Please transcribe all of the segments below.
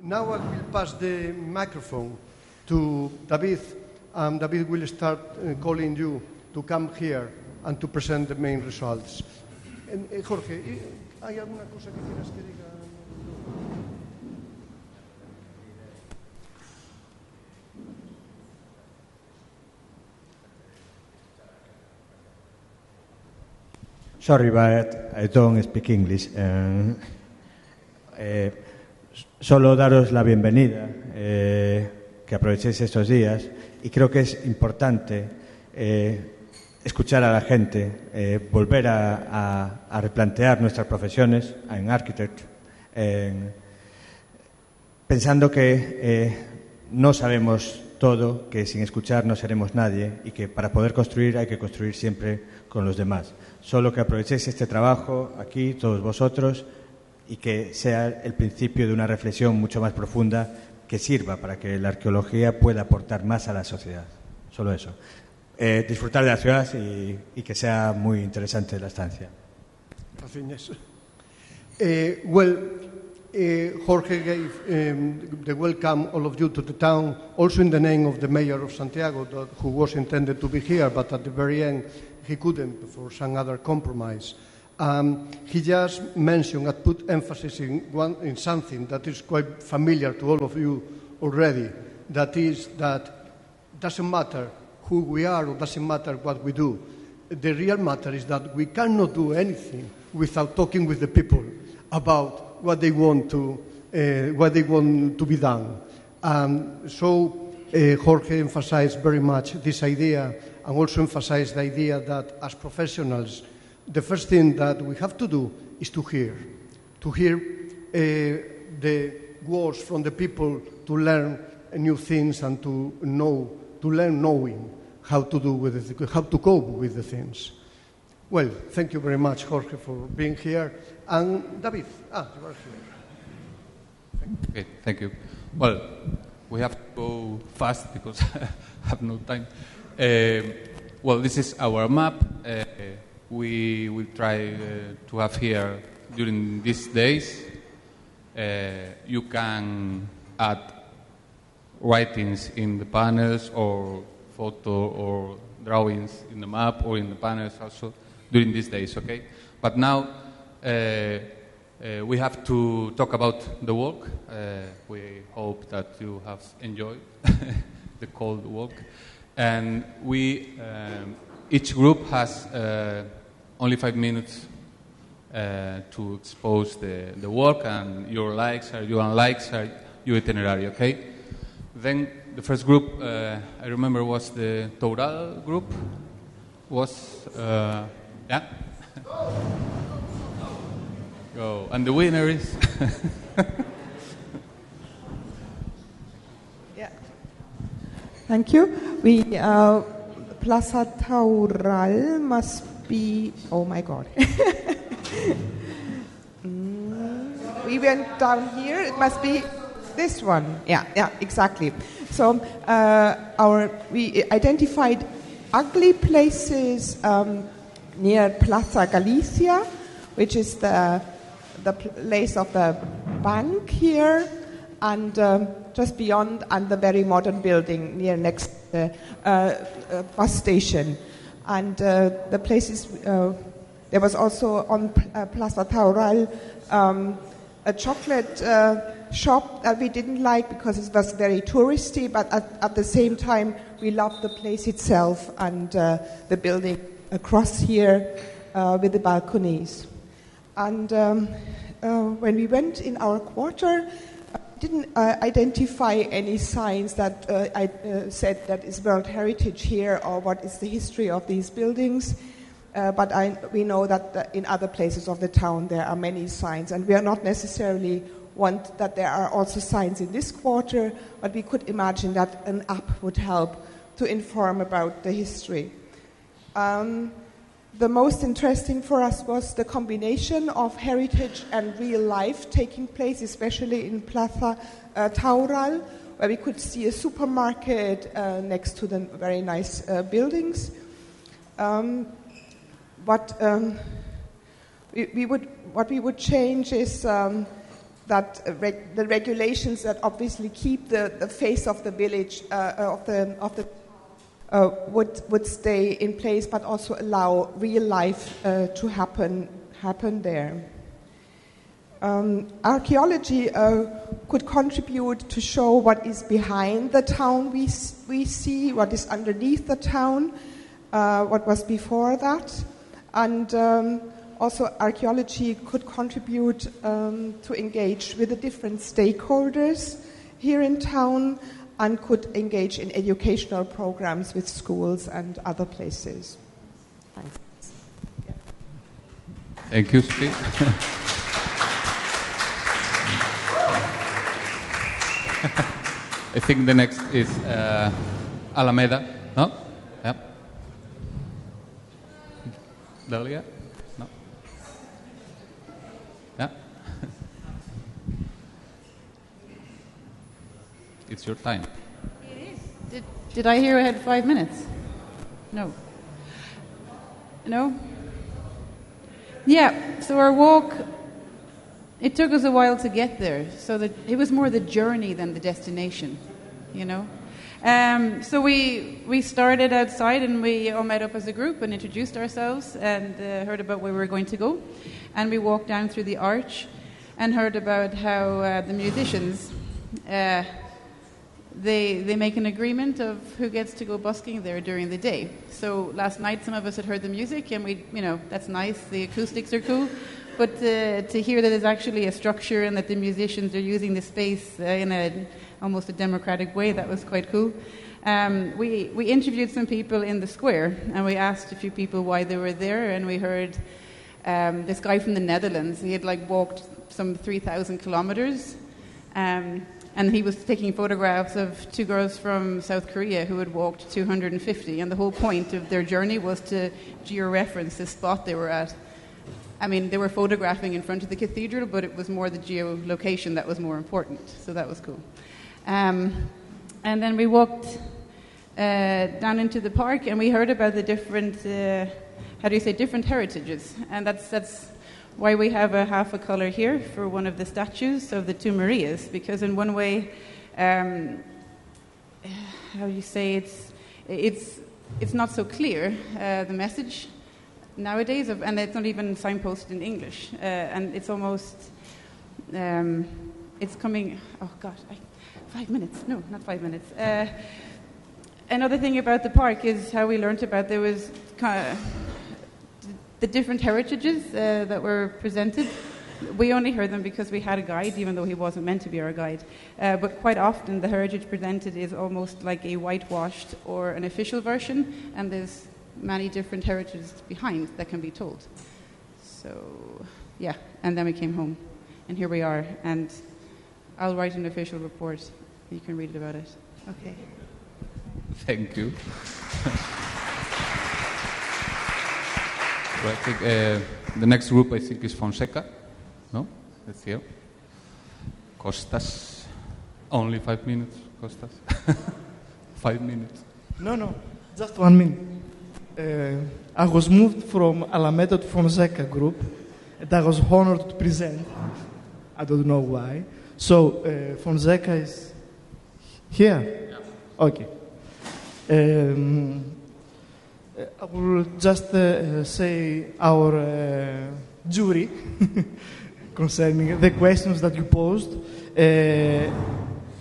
Now I will pass the microphone to David, and David will start uh, calling you to come here and to present the main results. Eh, Jorge, eh, ¿hay alguna cosa que quieras que diga? Sorry, but I don't speak English. Eh, eh, solo daros la bienvenida, eh, que aprovechéis estos días y creo que es importante eh, escuchar a la gente, eh, volver a, replantear nuestras profesiones en architect, en- pensando que no sabemos todo, que sin escuchar no seremos nadie y que para poder construir hay que construir siempre con los demás. Solo que aprovechéis este trabajo aquí, todos vosotros, y que sea el principio de una reflexión mucho más profunda que sirva para que la arqueología pueda aportar más a la sociedad. Solo eso. Eh, disfrutar de la ciudad y, y que sea muy interesante la estancia. Rafiñas. Uh, well, uh, Jorge gave um, the welcome all of you to the town, also in the name of the mayor of Santiago, that, who was intended to be here, but at the very end he couldn't for some other compromise. Um, he just mentioned and put emphasis in, one, in something that is quite familiar to all of you already. That is that doesn't matter who we are or doesn't matter what we do. The real matter is that we cannot do anything without talking with the people about what they want to, uh, what they want to be done. Um, so uh, Jorge emphasized very much this idea and also emphasized the idea that as professionals, the first thing that we have to do is to hear, to hear uh, the words from the people to learn new things and to know, to learn knowing how to do with it, how to cope with the things. Well, thank you very much, Jorge, for being here. And David, ah, you are here. Okay, thank you. Well, we have to go fast because I have no time. Uh, well, this is our map. Uh, we will try uh, to have here during these days. Uh, you can add writings in the panels or photo or drawings in the map or in the panels also during these days, okay? But now uh, uh, we have to talk about the walk. Uh, we hope that you have enjoyed the cold walk. And we, um, each group has uh, only five minutes uh, to expose the, the work and your likes or your unlikes are your itinerary, okay? Then the first group, uh, I remember, was the Toural group. Was, uh, yeah? Go. And the winner is. Yeah. Thank you. We uh, Plaza Toural must be. Oh my God. Mm, we went down here. It must be this one. Yeah, yeah, exactly. So uh, our we identified ugly places um, near Plaza Galicia, which is the the place of the bank here, and um, just beyond, and the very modern building near next uh, uh, uh, bus station, and uh, the places. Uh, there was also on Plaza Toural um, a chocolate shop that we didn't like because it was very touristy, but at, at the same time we loved the place itself and uh, the building across here uh, with the balconies. And um, uh, when we went in our quarter, didn't uh, identify any signs that uh, I uh, said that is World Heritage here or what is the history of these buildings. Uh, but I, we know that uh, in other places of the town there are many signs, and we are not necessarily want that there are also signs in this quarter, but we could imagine that an app would help to inform about the history. Um, the most interesting for us was the combination of heritage and real life taking place, especially in Plaza uh, Toural, where we could see a supermarket uh, next to the very nice uh, buildings. Um, what um, we, we would, what we would change is um, that uh, reg- the regulations that obviously keep the, the face of the village uh, uh, of the of the uh, would would stay in place, but also allow real life uh, to happen happen there. Um, archaeology uh, could contribute to show what is behind the town we, we see, what is underneath the town, uh, what was before that. And um, also, archaeology could contribute um, to engage with the different stakeholders here in town and could engage in educational programs with schools and other places. Thanks. Thank you, Sophie. I think the next is uh, Alameda. No? Yeah. Delia? It's your time. Did, did I hear I had five minutes? No. No? Yeah, so our walk, it took us a while to get there. So that it was more the journey than the destination, you know? Um, so we, we started outside and we all met up as a group and introduced ourselves and uh, heard about where we were going to go. And we walked down through the arch and heard about how uh, the musicians. Uh, they, they make an agreement of who gets to go busking there during the day. So last night, some of us had heard the music, and we, you know, that's nice. The acoustics are cool, but uh, to hear that there's actually a structure and that the musicians are using the space uh, in a almost a democratic way, that was quite cool. Um, we we interviewed some people in the square, and we asked a few people why they were there, and we heard um, this guy from the Netherlands. He had like walked some 3,000 kilometers. Um, and he was taking photographs of two girls from South Korea who had walked 250. And the whole point of their journey was to georeference the spot they were at. I mean, they were photographing in front of the cathedral, but it was more the geolocation that was more important. So that was cool. Um, and then we walked uh, down into the park and we heard about the different, uh, how do you say, different heritages. And that's, that's why we have a half a color here for one of the statues of the two Marias, because in one way, um, how you say it's it's it's not so clear uh, the message nowadays, of, and it's not even signposted in English, uh, and it's almost um, it's coming. Oh God, I, five minutes? No, not five minutes. Uh, another thing about the park is how we learned about there was. Kind of, the different heritages uh, that were presented. We only heard them because we had a guide, even though he wasn't meant to be our guide. Uh, but quite often, the heritage presented is almost like a whitewashed or an official version, and there's many different heritages behind that can be told. So, yeah, and then we came home, and here we are, and I'll write an official report. You can read it about it. Okay. Thank you. Well, I think uh, the next group I think is Fonseca. No, that's here. Costas. Only five minutes, Costas. five minutes. No, no, just one minute. Uh, I was moved from Alameda to Fonseca group, and I was honored to present. I don't know why. So uh, Fonseca is here. Okay. Um, I will just uh, say our uh, jury concerning the questions that you posed. Uh,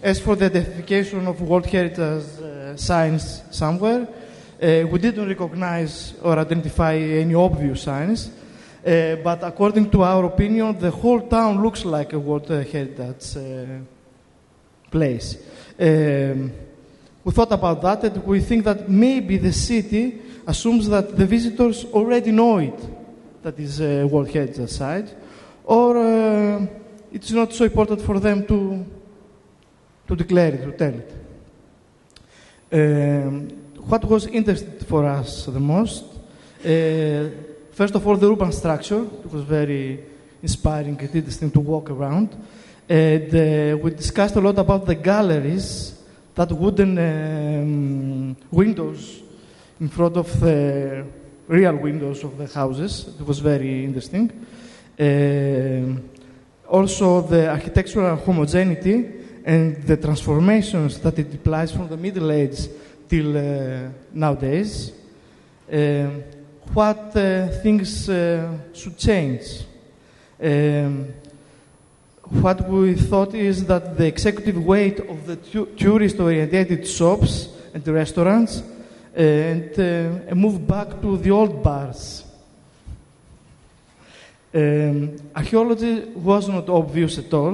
as for the identification of World Heritage signs somewhere, we didn't recognize or identify any obvious signs, uh, but according to our opinion, the whole town looks like a World Heritage uh, place. Um, we thought about that and we think that maybe the city assumes that the visitors already know it, that is a World Heritage Site, or uh, it's not so important for them to, to declare it, to tell it. Um, what was interesting for us the most, uh, first of all, the urban structure. It was very inspiring and interesting to walk around. And uh, we discussed a lot about the galleries, that wooden um, windows in front of the real windows of the houses. It was very interesting. Um also the architectural homogeneity and the transformations that it implies from the Middle Age till uh, nowadays. Um, what uh, things uh, should change? Um, what we thought is that the executive weight of the tu- tourist oriented shops and the restaurants uh, and uh, a move back to the old bars. Um, archaeology was not obvious at all.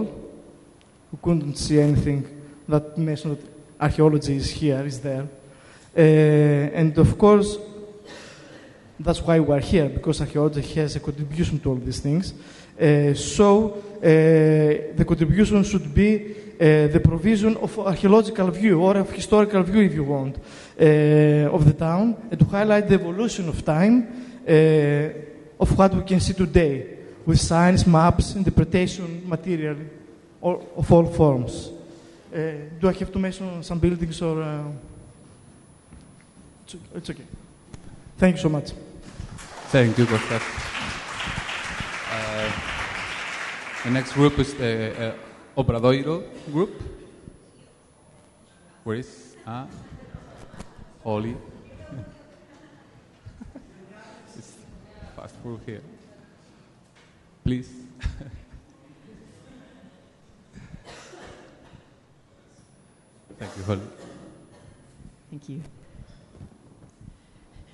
We couldn't see anything that mentioned archaeology is here, is there. Uh, and of course, that's why we're here, because archaeology has a contribution to all these things. Uh, so, uh, the contribution should be uh, the provision of archaeological view or of historical view, if you want, uh, of the town, and to highlight the evolution of time uh, of what we can see today with signs, maps, interpretation, material or, of all forms. Uh, do I have to mention some buildings or? It's okay. Thank you so much. Thank you, Kostas. Uh, the next group is the uh, Obradoiro group. Where is ah, Oli? it's fast through here. Please. Thank you, Holly. Thank you.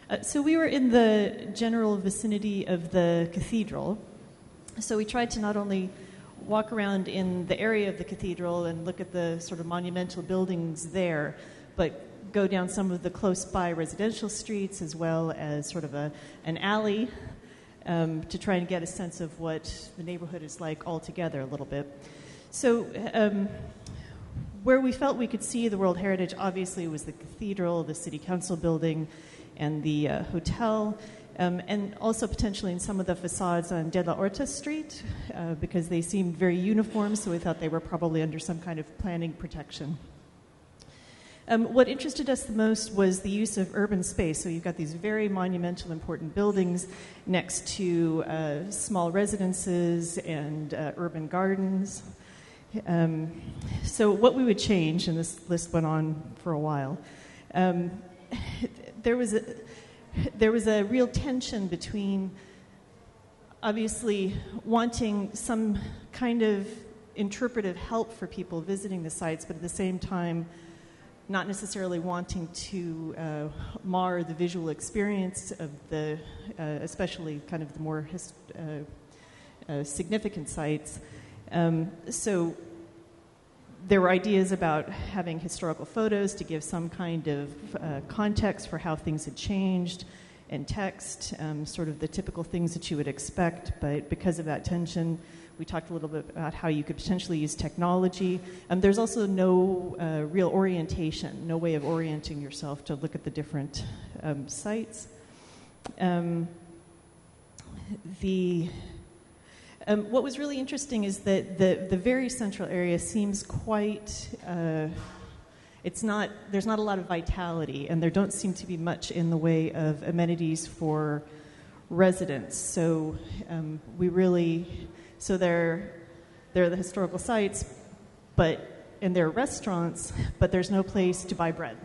Uh, so we were in the general vicinity of the cathedral. So we tried to not only walk around in the area of the cathedral and look at the sort of monumental buildings there, but go down some of the close by residential streets as well as sort of a, an alley um, to try and get a sense of what the neighborhood is like altogether a little bit. So, um, where we felt we could see the World Heritage obviously was the cathedral, the city council building, and the uh, hotel, um, and also potentially in some of the facades on De La Horta Street, uh, because they seemed very uniform, so we thought they were probably under some kind of planning protection. Um, what interested us the most was the use of urban space. So you've got these very monumental, important buildings next to uh, small residences and uh, urban gardens. Um, so what we would change, and this list went on for a while, um, there was a there was a real tension between obviously wanting some kind of interpretive help for people visiting the sites, but at the same time not necessarily wanting to uh, mar the visual experience of the, uh, especially kind of the more his, uh, uh, significant sites. Um, so there were ideas about having historical photos to give some kind of uh, context for how things had changed and text, um, sort of the typical things that you would expect, but because of that tension, we talked a little bit about how you could potentially use technology. Um, there's also no uh, real orientation, no way of orienting yourself to look at the different um, sites. Um, the um, what was really interesting is that the, the very central area seems quite uh, it's not there's not a lot of vitality and there don't seem to be much in the way of amenities for residents so um, we really so they're, they're the historical sites, but and they're restaurants, but there's no place to buy bread.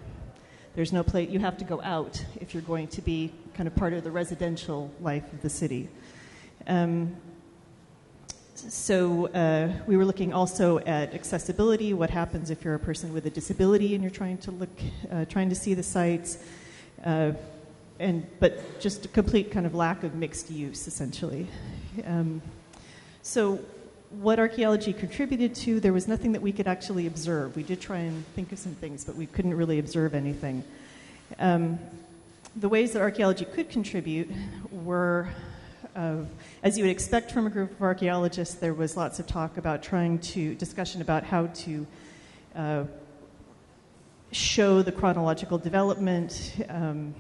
There's no place, you have to go out if you're going to be kind of part of the residential life of the city. Um, so uh, we were looking also at accessibility. What happens if you're a person with a disability and you're trying to look, uh, trying to see the sites, uh, and but just a complete kind of lack of mixed use, essentially. Um, so, what archaeology contributed to, there was nothing that we could actually observe. We did try and think of some things, but we couldn't really observe anything. Um, the ways that archaeology could contribute were, uh, as you would expect from a group of archaeologists, there was lots of talk about trying to, discussion about how to uh, show the chronological development. Um,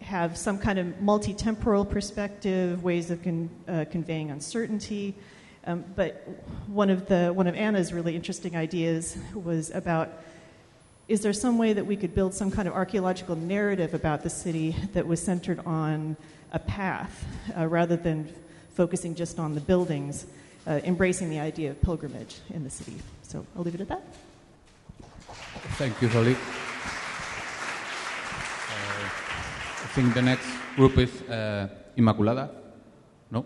have some kind of multi temporal perspective, ways of con- uh, conveying uncertainty. Um, but one of, the, one of Anna's really interesting ideas was about is there some way that we could build some kind of archaeological narrative about the city that was centered on a path uh, rather than focusing just on the buildings? uh, embracing the idea of pilgrimage in the city. So I'll leave it at that. Thank you, Holly. Uh, I think the next group is uh, Immaculada. No?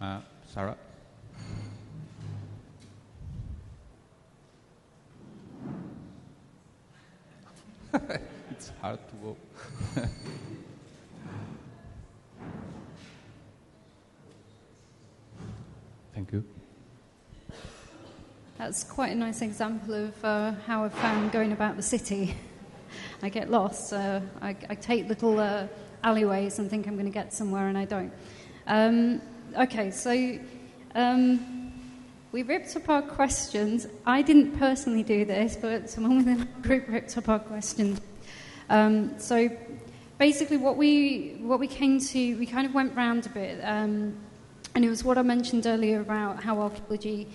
Uh, Sarah? it's hard to Thank you. That's quite a nice example of uh, how I've found going about the city. I get lost. Uh, I, I, take little uh, alleyways and think I'm going to get somewhere, and I don't. Um, okay, so um, we ripped up our questions. I didn't personally do this, but someone within the group ripped up our questions. Um, so basically, what we what we came to, we kind of went round a bit, um, and it was what I mentioned earlier about how archaeology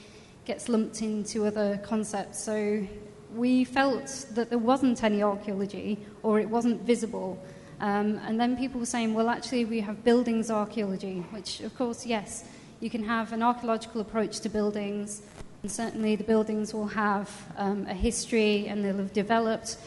gets lumped into other concepts. So we felt that there wasn't any archaeology or it wasn't visible. Um, and then people were saying, well, actually, we have buildings archaeology, which, of course, yes, you can have an archaeological approach to buildings, and certainly the buildings will have um, a history and they'll have developed.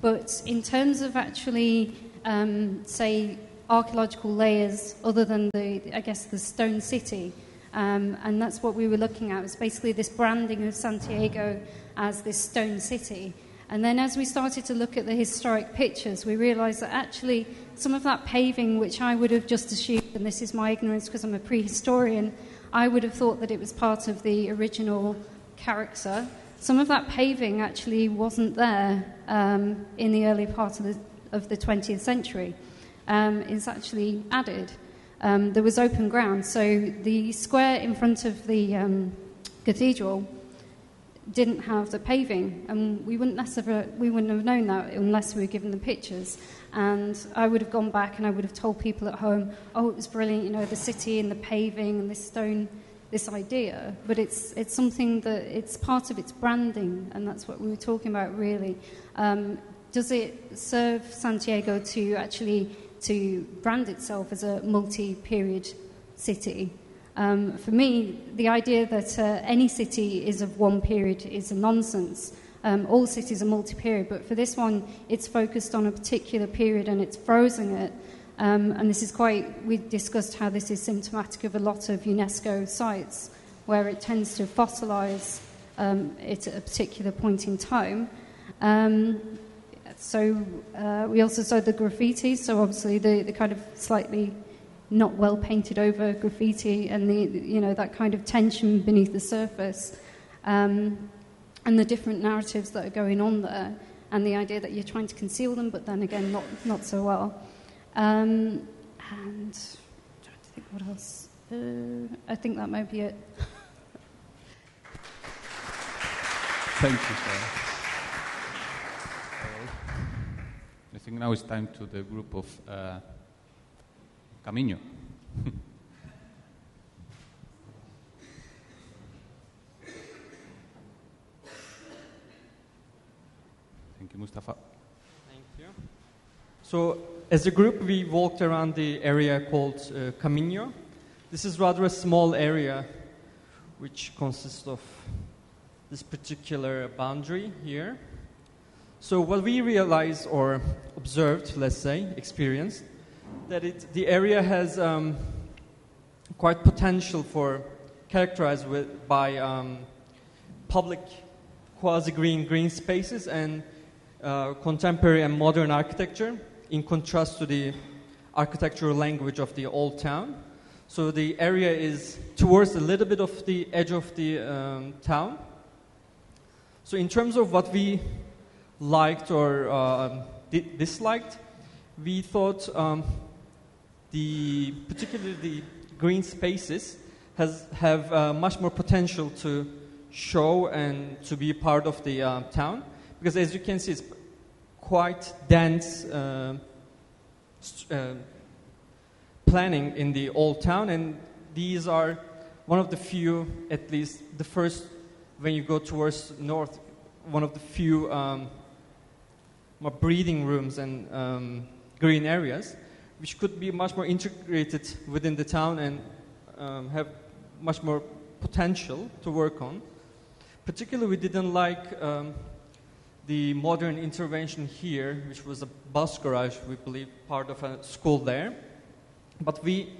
But in terms of actually, um, say, archaeological layers other than the, I guess, the stone city, um, and that's what we were looking at, was basically this branding of Santiago as this stone city. And then as we started to look at the historic pictures, we realized that actually some of that paving, which I would have just assumed, and this is my ignorance because I'm a prehistorian, I would have thought that it was part of the original character. Some of that paving actually wasn't there um, in the early part of the, of the 20th century. Um, it's actually added um, there was open ground. So the square in front of the um, cathedral didn't have the paving, and we wouldn't necessarily we wouldn't have known that unless we were given the pictures. And I would have gone back and I would have told people at home, "Oh, it was brilliant, you know, the city and the paving and this stone." This idea, but it's it's something that it's part of its branding, and that's what we were talking about. Really, um, does it serve Santiago to actually to brand itself as a multi period city. Um, for me, the idea that uh, any city is of one period is a nonsense. Um, all cities are multi period, but for this one, it's focused on a particular period and it's frozen it. Um, and this is quite, we discussed how this is symptomatic of a lot of UNESCO sites where it tends to fossilize um, it at a particular point in time. Um, so uh, we also saw the graffiti, so obviously the, the kind of slightly not well painted over graffiti and the, you know, that kind of tension beneath the surface. Um, and the different narratives that are going on there, and the idea that you're trying to conceal them, but then again, not, not so well. Um, and I'm trying to think what else. Uh, I think that might be it. Thank you. I think now it's time to the group of uh, Camino. Thank you, Mustafa. Thank you. So, as a group, we walked around the area called uh, Camino. This is rather a small area which consists of this particular boundary here. So what we realized or observed, let's say, experienced, that it, the area has um, quite potential for characterized with, by um, public quasi-green green spaces and uh, contemporary and modern architecture in contrast to the architectural language of the old town. So the area is towards a little bit of the edge of the um, town. So in terms of what we liked or uh, disliked, we thought um, the particularly the green spaces has have uh, much more potential to show and to be part of the uh, town. Because as you can see it's quite dense uh, uh, planning in the old town. And these are one of the few at least the first when you go towards north one of the few um, more breeding rooms and um, green areas, which could be much more integrated within the town and um, have much more potential to work on. Particularly, we didn't like um, the modern intervention here, which was a bus garage, we believe, part of a school there. But we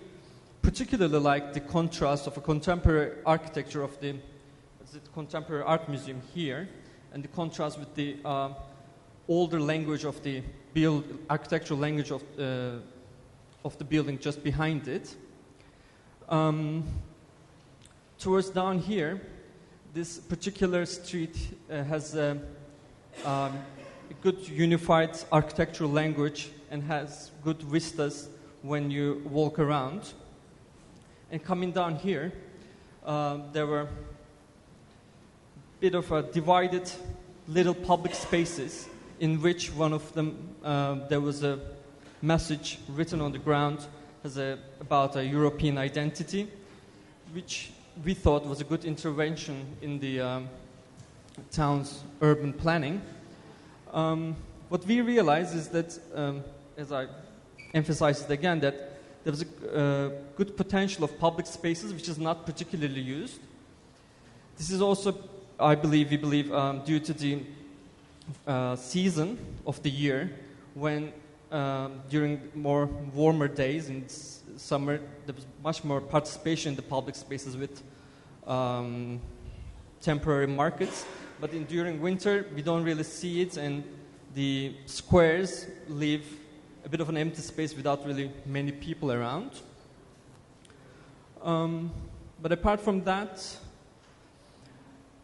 particularly like the contrast of a contemporary architecture of the, the contemporary art museum here, and the contrast with the uh, older language of the build, architectural language of, uh, of the building just behind it. Um, towards down here, this particular street uh, has a, um, a good unified architectural language and has good vistas when you walk around. And coming down here, uh, there were a bit of a divided little public spaces in which one of them uh, there was a message written on the ground as a, about a European identity, which we thought was a good intervention in the um, town's urban planning. Um, what we realized is that, um, as I emphasized again, that there was a uh, good potential of public spaces which is not particularly used. This is also, I believe, we believe, um, due to the uh, season of the year when um, during more warmer days in summer there was much more participation in the public spaces with um, temporary markets. But in, during winter we don't really see it and the squares leave a bit of an empty space without really many people around. Um, but apart from that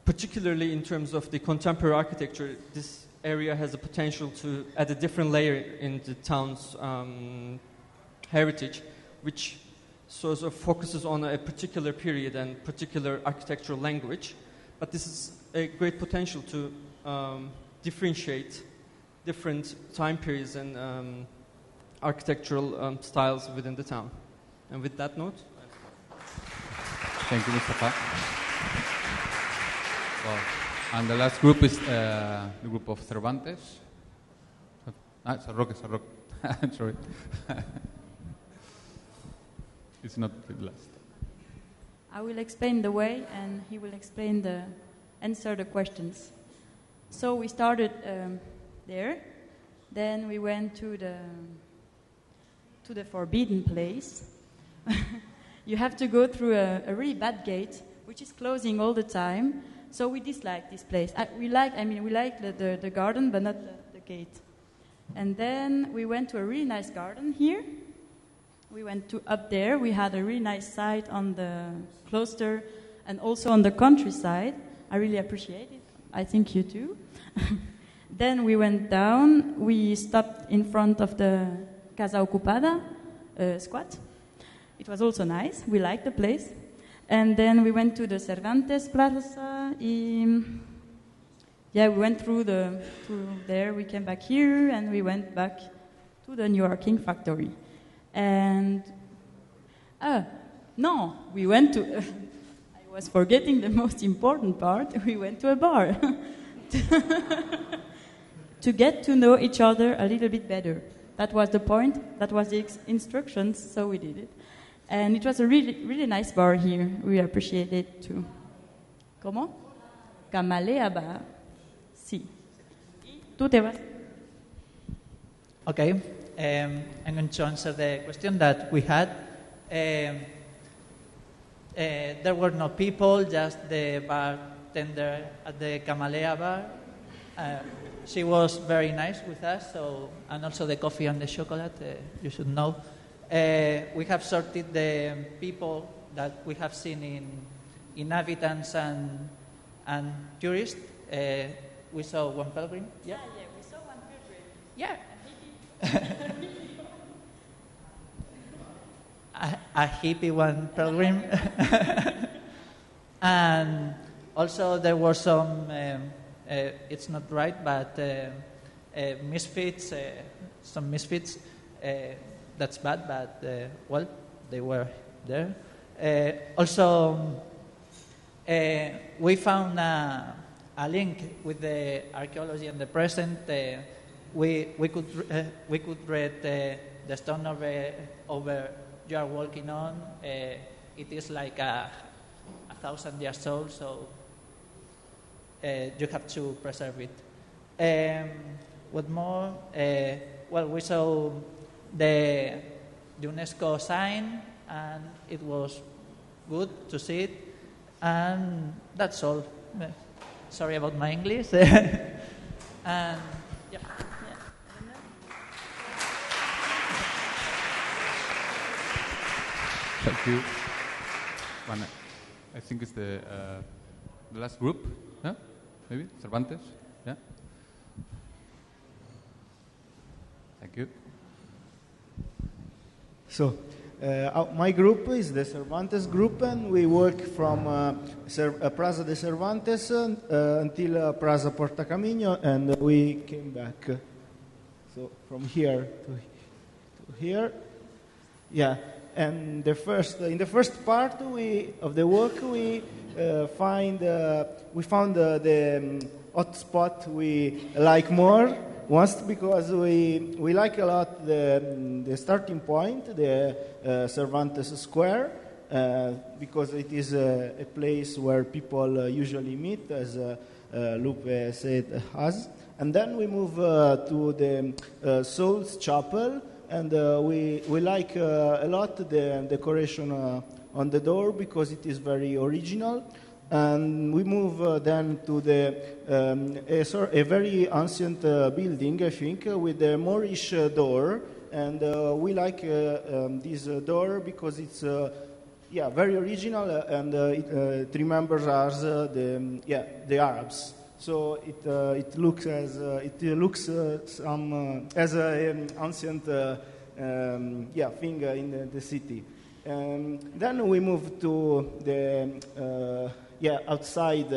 particularly in terms of the contemporary architecture, this area has the potential to add a different layer in the town's um, heritage, which sort of focuses on a particular period and particular architectural language. But this is a great potential to um, differentiate different time periods and um, architectural um, styles within the town. And with that note, Thank you, Mustafa. And the last group is uh, the group of Cervantes. Ah, San Roque, Sarroque. I'm sorry. it's not the last. I will explain the way, and he will explain the answer the questions. So we started um, there, then we went to the to the forbidden place. you have to go through a, a really bad gate, which is closing all the time. So we dislike this place. I, we like, I mean, we like the, the, the garden, but not the, the gate. And then we went to a really nice garden here. We went to up there. We had a really nice site on the cloister and also on the countryside. I really appreciate it. I think you too. then we went down. We stopped in front of the Casa Ocupada uh, squat. It was also nice. We liked the place. And then we went to the Cervantes Plaza. Um, yeah, we went through the through there. We came back here, and we went back to the Nearching factory. And ah, no, we went to. Uh, I was forgetting the most important part. We went to a bar to get to know each other a little bit better. That was the point. That was the instructions. So we did it. And it was a really, really nice bar here. We appreciate it too. ¿Cómo? Camalea Bar. Sí. Tú te vas. Okay, um, I'm going to answer the question that we had. Um, uh, there were no people, just the bartender at the Camalea bar. Uh, she was very nice with us, so and also the coffee and the chocolate. Uh, you should know. Uh, we have sorted the people that we have seen in inhabitants and and tourists. Uh, we saw one pilgrim. Yeah. yeah, we saw one pilgrim. Yeah. a, a hippie one pilgrim. and also there were some, um, uh, it's not right, but uh, uh, misfits, uh, some misfits. That's bad, but uh, well, they were there. Uh, also, uh, we found a, link with the archaeology and the present. We, we, could, we could read the stone over, over you are walking on. It is like a, a thousand years old, so uh, you have to preserve it. Um, what more? Uh, well, we saw the UNESCO sign, and it was good to see it, and that's all. Uh, Sorry about my English. and yeah. Thank you. I think it's the, uh, the last group, yeah? Maybe? Cervantes? Yeah? Thank you. So, uh, my group is the Cervantes group, and we work from uh, uh, de Cervantes uh, until uh, Praza Porta Camino, and we came back. So, from here to, to here. Yeah, and the first in the first part we, of the work we uh, find we found the um, hotspot we like more. Once because we we like a lot the the starting point, the uh, Cervantes Square, uh, because it is a, a place where people uh, usually meet, as uh, uh, Lupe said us. And then we move uh, to the Souls Chapel, and we, we like a lot the decoration on the door because it is very original. And we move uh, then to the um, a, a very ancient uh, building, I think, uh, with a Moorish uh, door. And uh, we like uh, um, this door because it's yeah very original and it, it remembers us the um, yeah the Arabs. So it it looks as it looks some as a um, ancient um, yeah thing in the, the city. Um, then we move to the yeah outside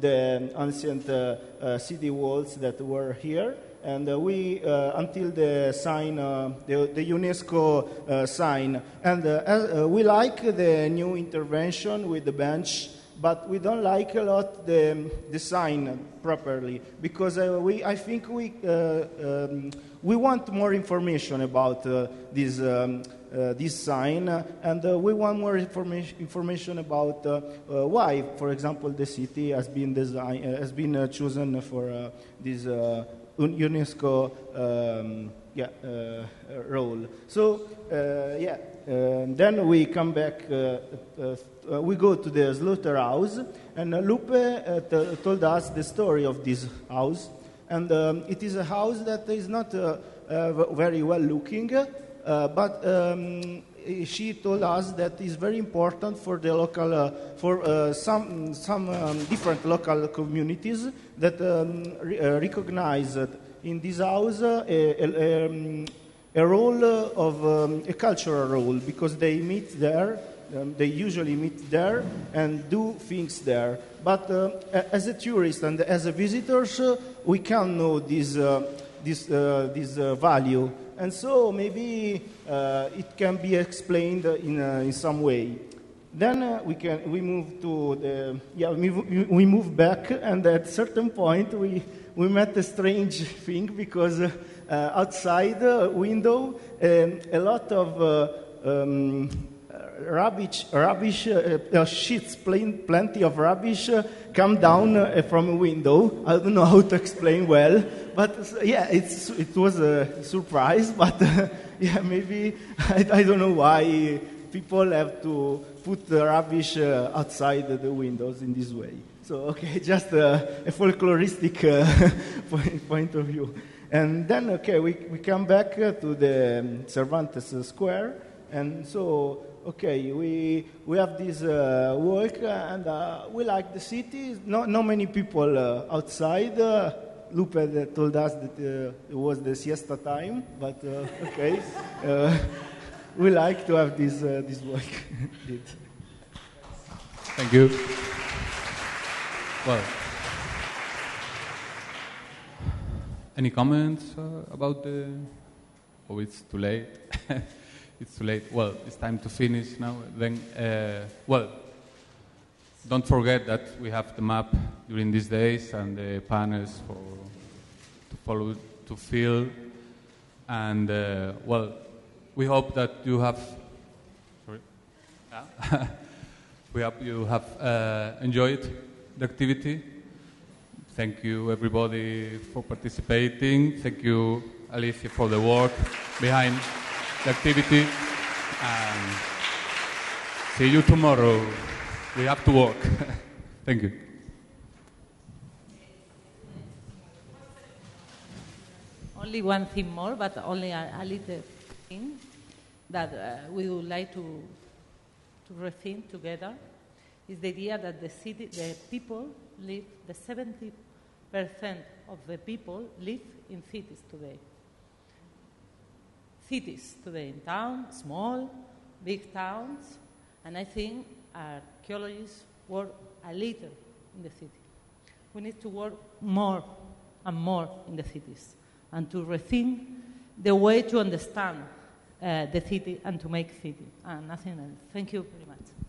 the ancient uh, uh, city walls that were here. And uh, we, until the sign, the, the UNESCO sign, and we like the new intervention with the bench, but we don't like a lot the, the sign properly because uh, we, I think we, uh, um, we want more information about uh, this, um, uh, this sign, uh, and uh, we want more information, information about uh, uh, why, for example, the city has been, design, uh, has been uh, chosen for uh, this uh, UNESCO um, yeah, uh, role. So, uh, yeah, um, then we come back, uh, we go to the slaughterhouse, and Lupe uh, told us the story of this house. And um, it is a house that is not uh, uh, very well looking, but um, she told us that is very important for the local, uh, for uh, some, some um, different local communities that um, re- uh, recognize in this house a, a, um, a role of um, a cultural role because they meet there. Um, they usually meet there and do things there. But uh, as a tourist and as a visitors, uh, we can know this, uh, this, uh, this uh, value. And so maybe it can be explained in, in some way. Then we can we move to the yeah we, we move back and at certain point we we met a strange thing because outside the window um, a lot of um, rubbish rubbish uh, uh, sheets plain, plenty of rubbish uh, come down uh, from a window. I don't know how to explain well, but uh, yeah it's it was a surprise. But uh, yeah maybe I, I don't know why people have to put the rubbish uh, outside the windows in this way. So, okay, just uh, a folkloristic uh, point, of view. And then, okay, we, we come back uh, to the um, Cervantes uh, Square. And so, okay, we, we have this uh, work uh, and uh, we like the city. Not, not many people uh, outside. Uh, Lupe told us that uh, it was the siesta time, but uh, okay. Uh, we like to have this, uh, this work. Thank you. Well, any comments uh, about the? Oh, it's too late. it's too late. Well, it's time to finish now. Then, uh, well, don't forget that we have the map during these days and the panels for to follow, to fill, and uh, well, we hope that you have. Sorry. Yeah. We hope you have uh, enjoyed the activity. Thank you, everybody, for participating. Thank you, Alicia, for the work behind the activity. And see you tomorrow. We have to work. Thank you. Only one thing more, but only a, a little thing that uh, we would like to, to rethink together is the idea that the city, the people live, the 70% of the people live in cities today. Cities today, in towns, small, big towns, and I think archaeologists work a little in the city. We need to work more and more in the cities and to rethink the way to understand uh, the city and to make city and nothing else. Thank you very much.